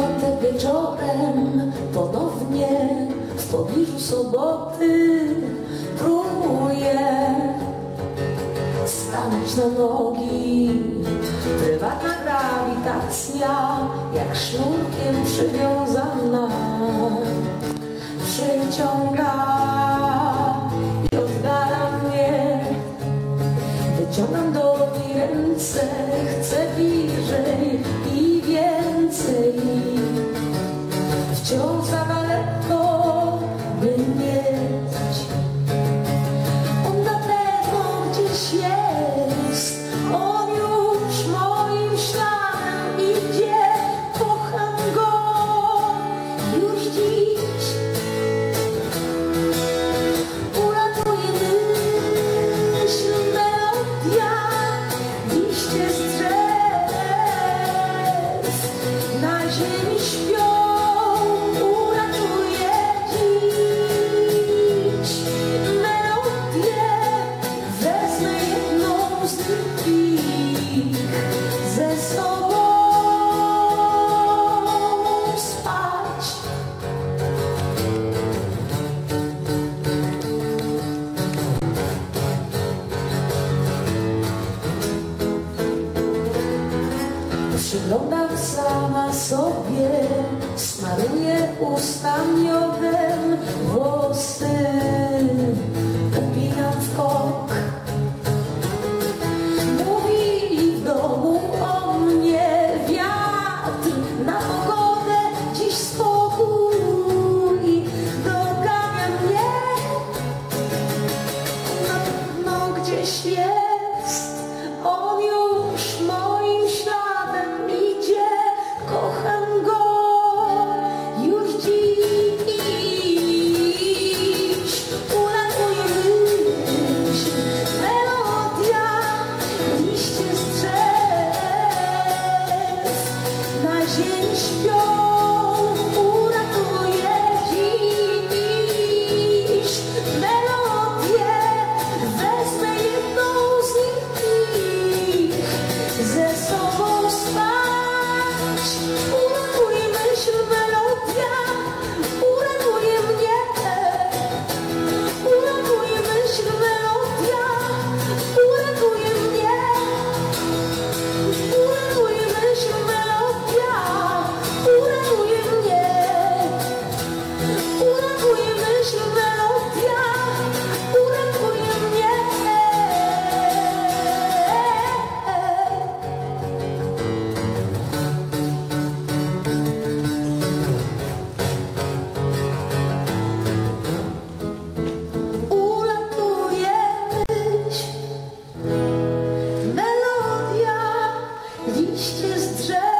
sobotę wieczorem ponownie w pobliżu soboty próbuję stanąć na nogi. Prywatna grawitacja jak sznurkiem przywiązana przyciąga i oddala mnie. Wyciągam do niej ręce, chcę bliżej i wiem, Say. Jones Przyglądam sama sobie, smaruję usta miodem, włosy upinam w kok. Mówili w domu o mnie wiatr na pogodę, dziś spokój dogania mnie. Na no, pewno gdzieś jest. Just dressed